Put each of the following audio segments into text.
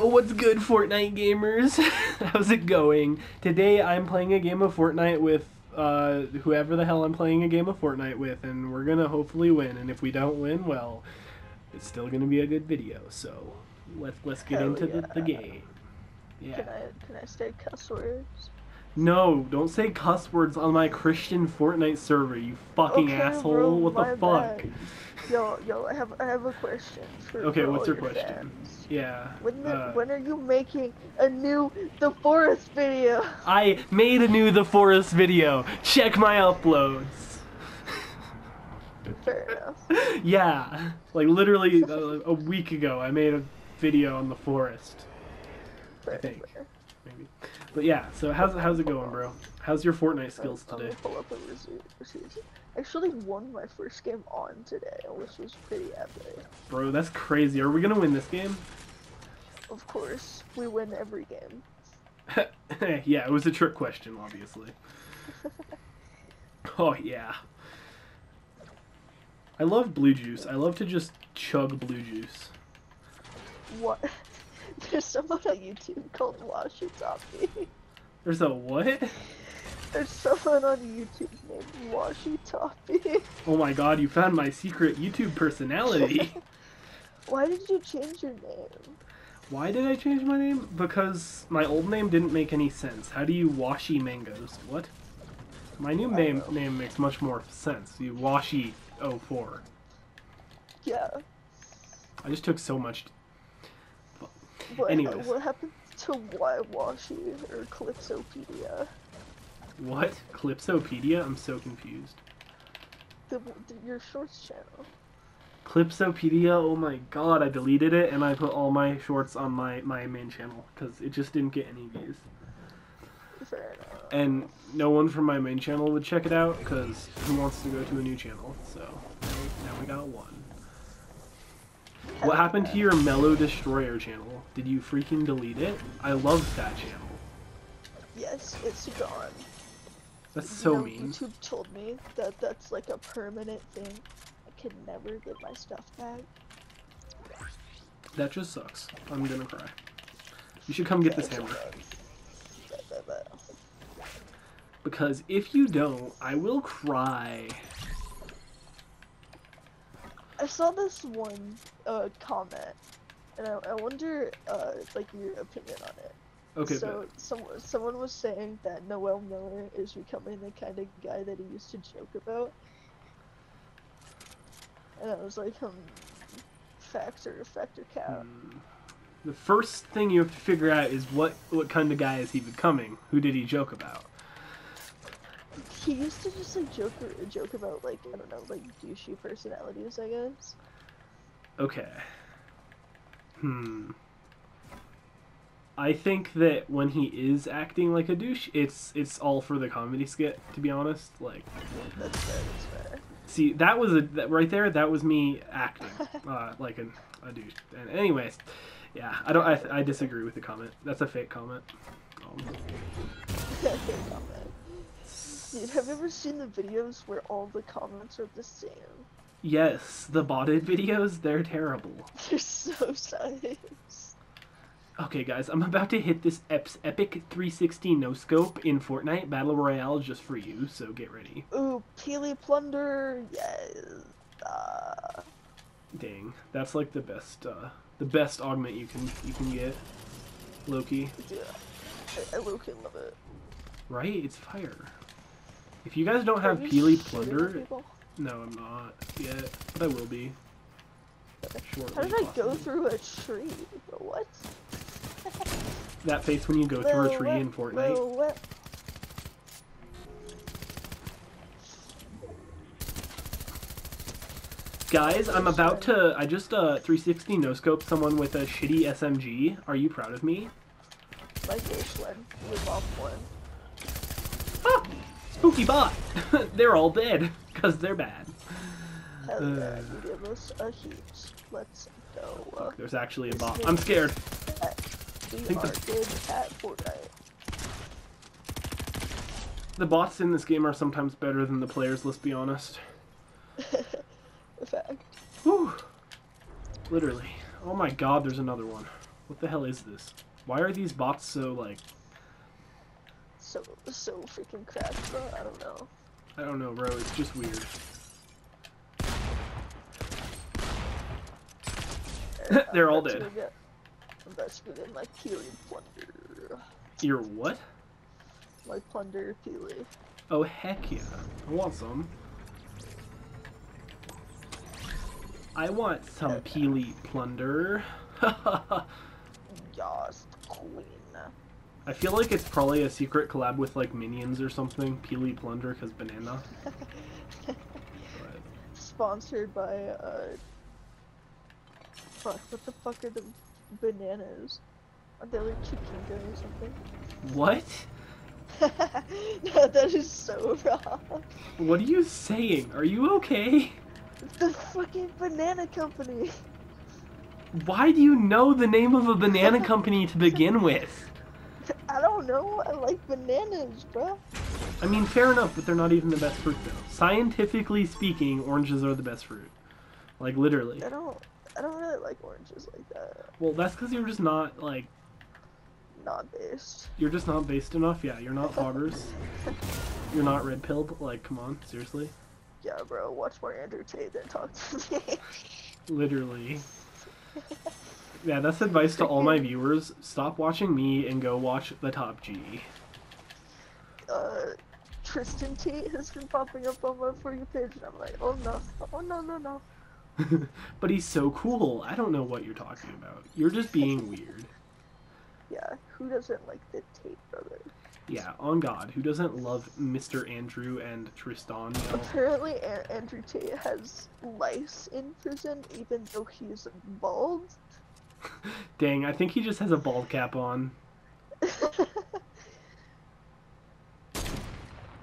Yo, what's good, Fortnite gamers? How's it going? Today I'm playing a game of Fortnite with uh, whoever the hell I'm playing a game of Fortnite with, and we're gonna hopefully win. And if we don't win, well, it's still gonna be a good video. So let's let's get Hell into the, the yeah. game. Can I can I say cuss words? No, don't say cuss words on my Christian Fortnite server, you fucking Okay, asshole. bro, what the fuck? bad. Yo, yo, I have I have a question for Okay, for what's all your question? fans. Yeah. When the, uh, when are you making a new The Forest video? I made a new The Forest video. Check my uploads. Fair enough. yeah, like literally uh, a week ago, I made a video on the forest, Fair, think. fair. maybe. But yeah, so how's how's it going, bro? How's your Fortnite skills today? pull up a receipt. receipt. I actually won my first game on today, which was pretty epic. Bro, that's crazy. Are we gonna win this game? Of course, we win every game. yeah, it was a trick question, obviously. Oh yeah. I love blue juice. I love to just chug blue juice. What? There's someone on YouTube called Washi Toppy. There's a what? There's someone on YouTube named Washi Toppy. Oh my god, you found my secret YouTube personality. Why did you change your name? Why did I change my name? Because my old name didn't make any sense. How do you washi mangoes? What? My new name know. name makes much more sense. You washi 04. Yeah. I just took so much. What, Anyways. what happened to Why Washi or Calypsopedia? What? Clipsopedia? I'm so confused. The, the, your shorts channel. Clipsopedia? Oh my god, I deleted it and I put all my shorts on my, my main channel because it just didn't get any views. And no one from my main channel would check it out because who wants to go to a new channel? So now we got one. What happened to your Mellow Destroyer channel? Did you freaking delete it? I loved that channel. Yes, it's gone. That's You so know, mean. YouTube told me that that's like a permanent thing. I can never get my stuff back. That just sucks. I'm gonna cry. You should come get this hammer. Because if you don't, I will cry. I saw this one uh, comment, and I, I wonder uh, like your opinion on it. Okay, so someone someone was saying that Noel Miller is becoming the kind of guy that he used to joke about, and I was like, hmm, fact or fact or cap? hmm, the first thing you have to figure out is what what kind of guy is he becoming? Who did he joke about? He used to just like joke joke about like I don't know like douchey personalities, I guess. Okay. Hmm. I think that when he is acting like a douche, it's it's all for the comedy skit. To be honest, like, That's fair. That's fair. see, that was a that, right there. That was me acting uh, like an, a douche. And anyways, yeah, I don't. I, I disagree with the comment. That's a fake comment. Um. Dude, have you ever seen the videos where all the comments are the same? yes, the botted videos, they're terrible. They're so nice. Okay, guys, I'm about to hit this epic 360 no scope in Fortnite Battle Royale just for you. So get ready. Ooh, Peely Plunder, yes. Uh, Dang, that's like the best, uh, the best augment you can you can get. Loki, dude, I, I low-key love it. right? It's fire. If you guys don't have Peely Plunder, no, I'm not yet, but I will be. Shortly, How did I go through a tree? What? That face when you go through a tree in Fortnite. Guys, I'm about to. I just uh 360 no scope someone with a shitty SMG. Are you proud of me? Like Ashland, live off one. Spooky bot. they're all dead because they're bad. Uh. give us a heat. Let's go. Fuck, there's actually a bot. I'm scared. We think are the- good at Fortnite. The bots in this game are sometimes better than the players. Let's be honest. In fact, Whew. Literally. Oh my god, there's another one. What the hell is this? Why are these bots so like? So so freaking crash, bro. I don't know. I don't know, bro. It's just weird. They're I'm all dead. Get, I'm about to get my Peely plunder. You're what? My plunder Peely. Oh heck yeah! I want some. I want some Peely plunder. Yas, queen. I feel like it's probably a secret collab with like Minions or something. Peely plunder because banana. But Sponsored by uh. Fuck, what the fuck are the bananas? Are they like Chiquinga or something? what? no, that is so wrong. What are you saying? Are you okay? The fucking banana company. Why do you know the name of a banana company to begin with? I don't know. I like bananas, bro. I mean, fair enough, but they're not even the best fruit though. Scientifically speaking, oranges are the best fruit. Like literally. I don't. I don't really like oranges like that. Well, that's because you're just not like Not based. you're just not based enough. Yeah, you're not foggers. You're not red pilled. Like, come on, seriously. Yeah, bro. Watch more Andrew Tate than talk to me. Literally. Yeah, that's advice to all my viewers. Stop watching me and go watch the top G. uh, Tristan Tate has been popping up on my for you page, and I'm like, oh no, oh no, no, no. but he's so cool. I don't know what you're talking about. You're just being weird. Yeah, who doesn't like the Tate brothers? Yeah, on God, who doesn't love Mr. Andrew and Tristan? You know? Apparently, Andrew Tate has lice in prison, even though he's bald. Dang, I think he just has a bald cap on.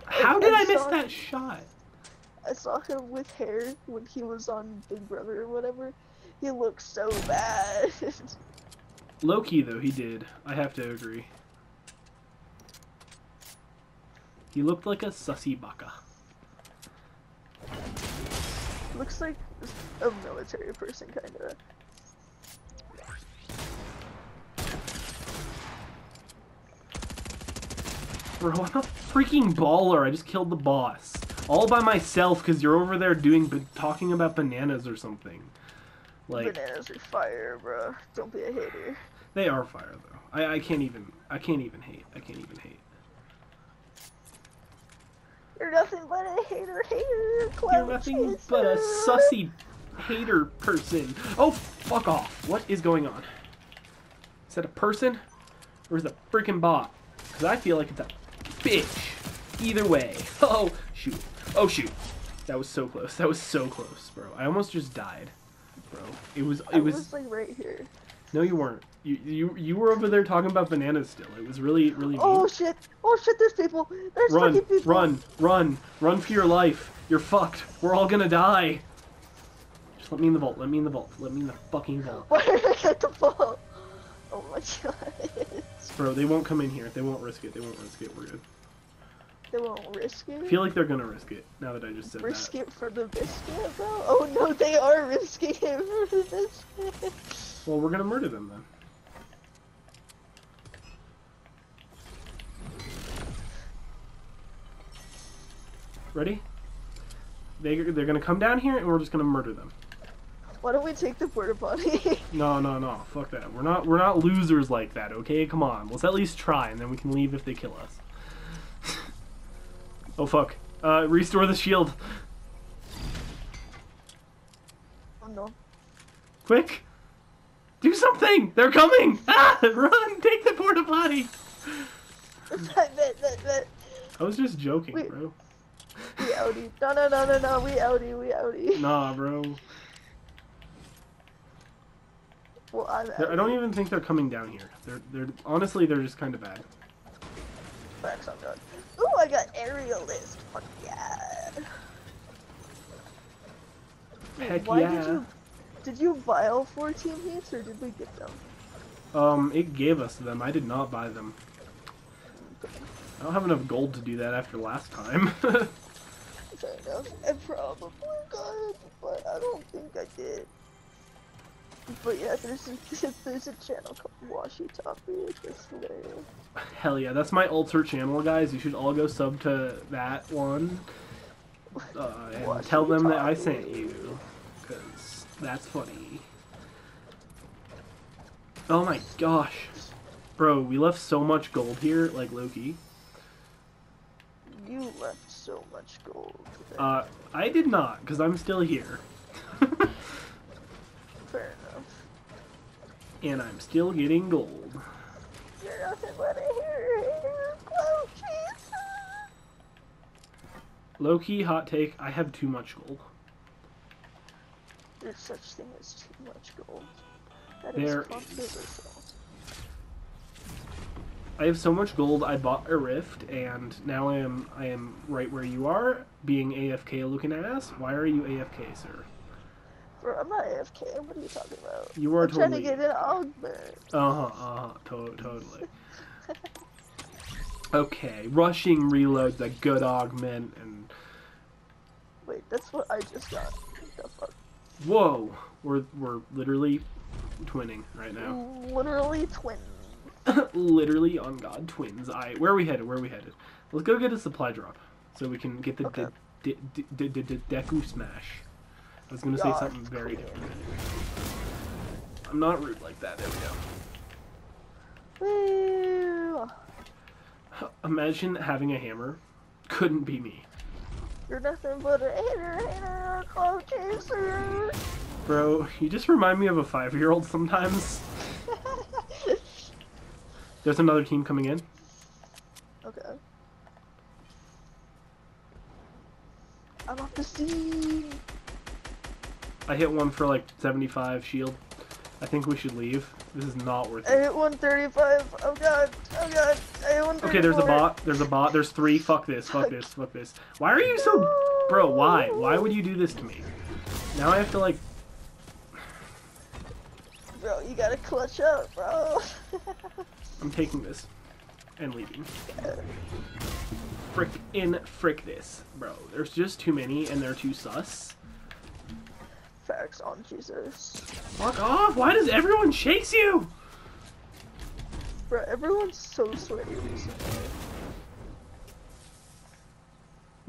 How did I miss saw- that shot? I saw him with hair when he was on Big Brother or whatever. He looks so bad. Low key though, he did. I have to agree. He looked like a sussy baka. looks like a military person, kinda. Bro, I'm a freaking baller. I just killed the boss. All by myself because you're over there doing, talking about bananas or something. Like, Bananas are fire, bro. Don't be a hater. they are fire though. I, I can't even, I can't even hate. I can't even hate. You're nothing but a hater, hater, You're nothing chaser. but a sussy hater person. Oh, fuck off. What is going on? Is that a person? Or is it a freaking bot? Because I feel like it's a bitch. Either way. Oh, shoot. Oh, shoot. That was so close. That was so close, bro. I almost just died. Bro. It was, I it was, was like right here. no you weren't. You, you, you were over there talking about bananas still. It was really, really Oh shit! Oh shit! There's people. There's Run, fucking people. run, run, run for your life. You're fucked. We're all gonna die. Just let me in the vault. Let me in the vault. Let me in the fucking vault. Why did I get the ball? Oh my god! Bro, they won't come in here. They won't risk it. They won't risk it. We're good. They won't risk it. I feel like they're gonna risk it. Now that I just said risk that. Risk it for the biscuit, bro. Oh no, they are risking it for the biscuit. Well, we're gonna murder them then. Ready? They they're gonna come down here and we're just gonna murder them. Why don't we take the porta potty? No, no, no. Fuck that. We're not we're not losers like that, okay? Come on. Let's at least try and then we can leave if they kill us. Oh fuck. Uh restore the shield. oh no. Quick! Do something! They're coming! Ah! Run! Take the porta potty! I was just joking, Wait. bro. We outie. No, no, no, no, no. We outie. We outie. Nah, bro. Well, I'm I don't even think they're coming down here. They're they're honestly they're just kind of bad. Facts, I'm done. I got aerialist. Fuck yeah. Heck Why yeah. did you did you buy all four team heats or did we get them? Um, it gave us them. I did not buy them. I don't have enough gold to do that after last time. Fair enough. I probably got it, but I don't think I did. But yeah, there's a, there's a channel called Washi Toppy. Hilarious. Hell yeah, that's my alter channel, guys. You should all go sub to that one. Uh, and Washi tell them that I sent you. Because that's funny. Oh my gosh. Bro, we left so much gold here, like Loki. You left so much gold. Uh, I did not, because I'm still here. And I'm still getting gold. You're nothing but a hater, hater, clout chaser. Low key hot take, I have too much gold. There's such thing as too much gold. That There is controversial. I have so much gold. I bought a rift, and now I am I am right where you are, being AFK looking ass. Why are you AFK, sir? Bro, I'm not AFK. What are you talking about? You are I'm trying to get an augment. Uh huh. Uh huh. To- totally. Okay, rushing reloads a good augment, and Wait, that's what I just got. The fuck? whoa, we're we're literally twinning right now. Literally twin. literally on God twins. I where are we headed? Where are we headed? Let's go get a supply drop so we can get the Okay. de- de- de- de- de- Deku smash. I was gonna say something very different. I'm not rude like that. There we Woo! go. Imagine having a hammer. Couldn't be me, You're nothing but a hater, hater, clout chaser. bro. You just remind me of a five-year-old sometimes. There's another team coming in. okay. I'm off the scene. I hit one for like 75 shield. I think we should leave. This is not worth it. I hit 135. Oh god. Oh god. I hit 134. Okay, there's a bot. There's a bot. There's three. Fuck this. Fuck this. Fuck this. Why are you so, bro? Why? Why would you do this to me? Now I have to like. Bro, you gotta clutch up, bro. I'm taking this, and leaving. Frick in frick this, bro. There's just too many, and they're too sus. Facts on Jesus. Fuck off! Why does everyone chase you? Bro, everyone's so sweaty recently.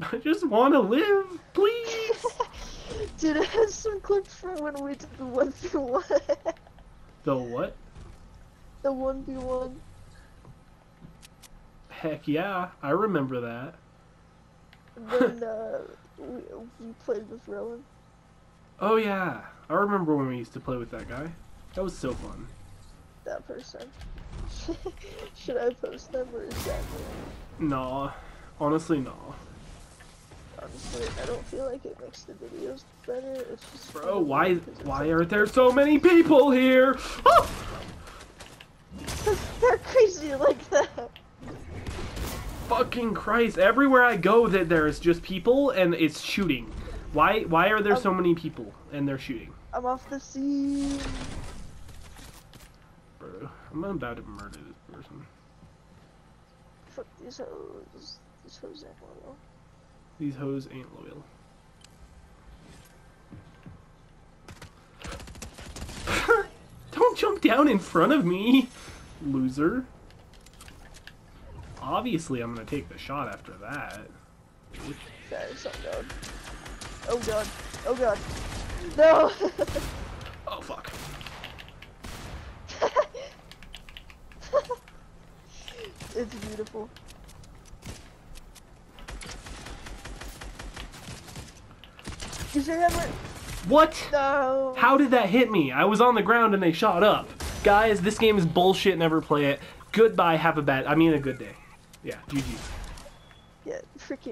I just want to live, please. Dude, I had some clips from when we did the 1v1. the what? the 1v1. Heck yeah, I remember that. And then, uh, we, we played with Rowan. Oh yeah, I remember when we used to play with that guy. That was so fun. That person. Should I post them or is that me? Nah, honestly, nah. Honestly, I don't feel like it makes the videos better. It's just. Bro, funny why why like- are there so many people here? Oh! They're crazy like that. Fucking Christ! Everywhere I go, that there is just people and it's shooting. Why why are there so many people and they're shooting? I'm off the scene. Bro, I'm about to murder this person. Fuck these hoes. These hoes ain't loyal. These hoes ain't loyal. Don't jump down in front of me, loser. Obviously, I'm gonna take the shot after that. Guys, oh god. Oh god. Oh god. No! Oh fuck. it's beautiful. Is your hammer? What? No! How did that hit me? I was on the ground and they shot up. Guys, this game is bullshit. Never play it. Goodbye. Have a bad. I mean, a good day. Yeah. GG. Yeah, freaking.